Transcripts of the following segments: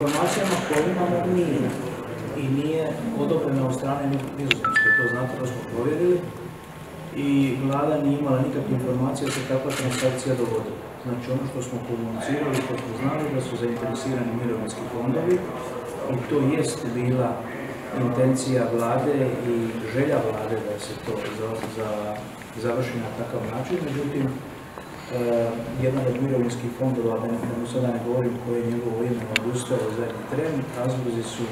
Informacijama koje imamo nije. I nije odobrena od strane nizozemske, to znate da smo provjerili. I vlada nije imala nikakve informacije da se takva transakcija dogodila. Znači ono što smo komunicirali, što smo znali da su zainteresirani mirovinski fondovi. I to jest bila intencija vlade i želja vlade da se to za, za, završi na takav način, međutim Eh, jedan od mirovinskih fondova, da ne, sada ne govorim koje je njegovo odustao zadnji tren, razlozi su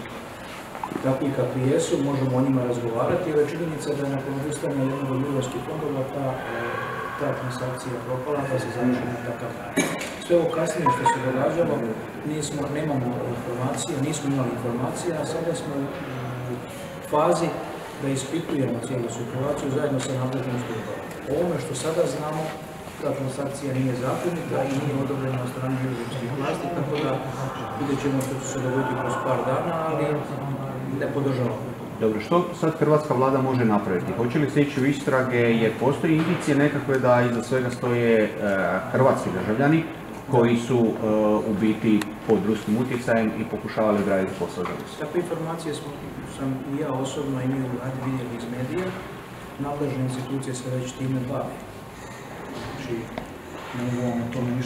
takvi kakvi jesu, možemo o njima razgovarati, ali činjenica da je nakon odustajanja jednog od mirovinskih fondova ta, eh, ta transakcija propala, da se završi na takav način. Sve ovo kasnije što se događalo, nismo, nemamo informacije, nismo imali informacije, a sada smo u fazi da ispitujemo cijelu situaciju zajedno sa nadležnim službama. Ovome što sada znamo, ta transakcija nije zakonita i nije odobrena od strane mirovinskih vlasti, tako da vidjet ćemo što će se dogoditi kroz par dana, ali ne podržavamo. Dobro, što sad hrvatska vlada može napraviti? Hoće li se ići u istrage jer postoji indicije nekakve da iza svega stoje e, hrvatski državljani koji su e, u biti pod ruskim utjecajem i pokušavali odraditi posao za Rusiju? Takve informacije smo, sam i ja osobno i mi u vladi vidjeli iz medija. Nadležne institucije se već time bave. Znači, ne mogu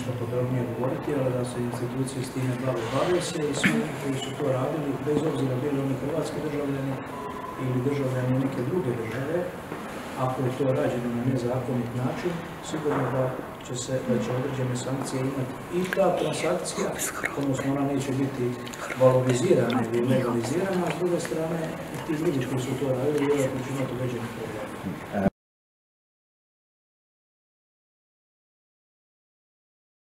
vam o tome ništa podrobnije govoriti, ali da se institucije s time bave, bave se i svi koji su to radili, bez obzira bili oni hrvatski državljani ili državljani neke druge države, ako je to rađeno na nezakonit način, sigurno da će se, da će određene sankcije imati i ta transakcija, odnosno ona neće biti valorizirana ili legalizirana, a s druge strane ti ljudi koji su to radili, vjerojatno će imati određeni problem.